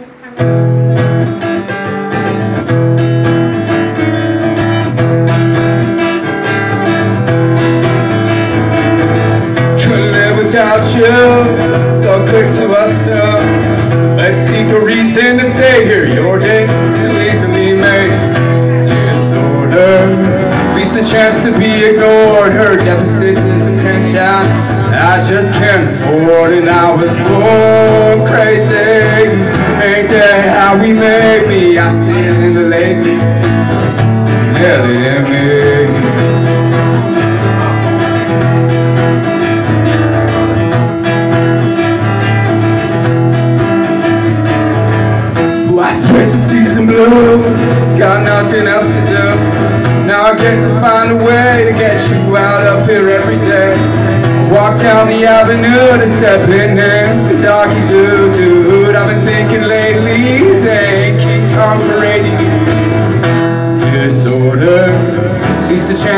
Couldn't live without you, so quick to assume Let's seek a reason to stay here. Your day is too easily made. Disorder. Least a chance to be ignored. Her deficit is attention. I just can't afford And I was born crazy we made me I see it in the lake it in me I the season blue, got nothing else to do. Now I get to find a way to get you out of here every day. Walk down the avenue to step in and some doggy doo dude.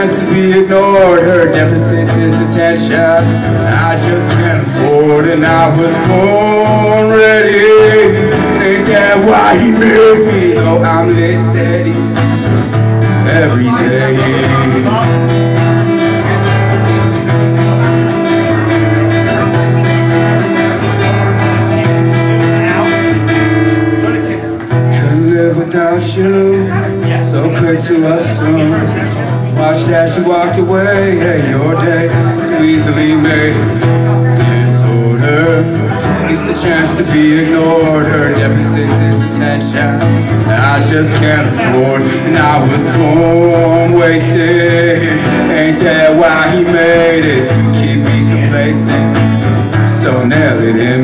Chance to be ignored. Her deficit is attention. I just can't afford, and I was born ready. Ain't that why he made me? Though I'm less steady every day. Without you. So quick to assume. Watched as you walked away. Hey, your day so easily made. Disorder. Least the chance to be ignored. Her deficit is attention. I just can't afford. And I was born wasted. Ain't that why he made it? To keep me complacent. So nail it in.